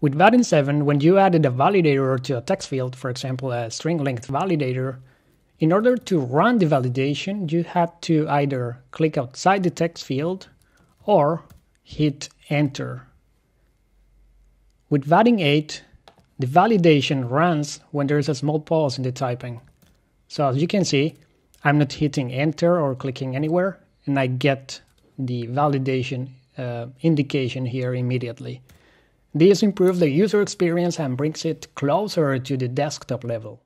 With Vaadin 7, when you added a validator to a text field, for example a string length validator, in order to run the validation, you had to either click outside the text field or hit enter. With Vaadin 8, the validation runs when there's a small pause in the typing. So as you can see, I'm not hitting enter or clicking anywhere, and I get the validation uh, indication here immediately. This improves the user experience and brings it closer to the desktop level.